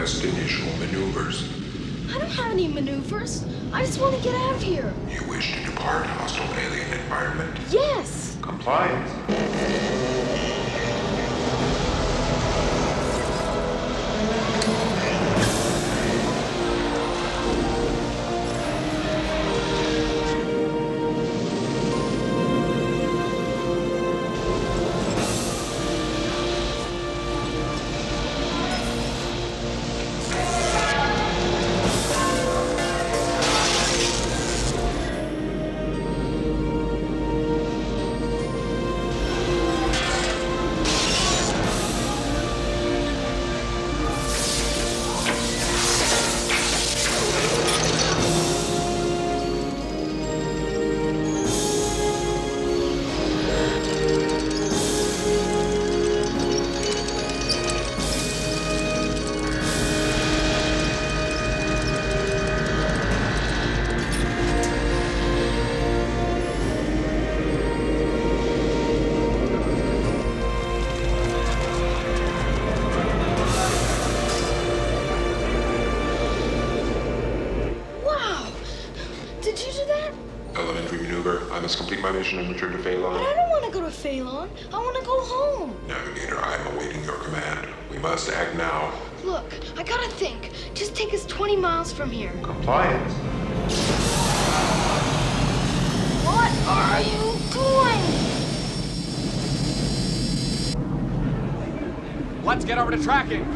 request initial maneuvers. I don't have any maneuvers. I just want to get out of here. You wish to depart hostile alien environment? Yes. Compliance. Did you do that? Elementary maneuver. I must complete my mission and return to But I don't want to go to Phaelon. I want to go home. Navigator, I am awaiting your command. We must act now. Look, I gotta think. Just take us 20 miles from here. Compliance. What are you doing? Let's get over to tracking.